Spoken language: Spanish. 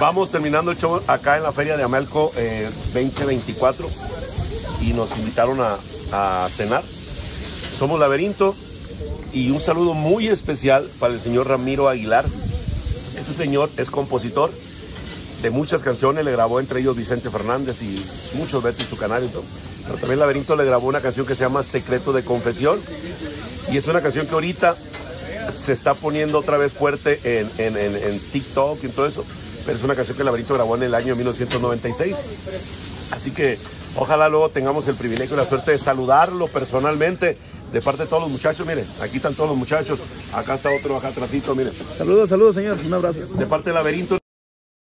Vamos terminando el show acá en la Feria de Amelco eh, 2024 y nos invitaron a, cenar. Somos Laberinto y un saludo muy especial para el señor Ramiro Aguilar. Este señor es compositor de muchas canciones, le grabó entre ellos Vicente Fernández y muchos en su canal. Pero también Laberinto le grabó una canción que se llama Secreto de Confesión y es una canción que ahorita se está poniendo otra vez fuerte en, en, en, en TikTok y todo eso. Pero es una canción que Laberinto grabó en el año 1996. Así que ojalá luego tengamos el privilegio y la suerte de saludarlo personalmente de parte de todos los muchachos. Miren, aquí están todos los muchachos. Acá está otro, acá atrásito, miren. Saludos, saludos, señor. Un abrazo. De parte de Laberinto.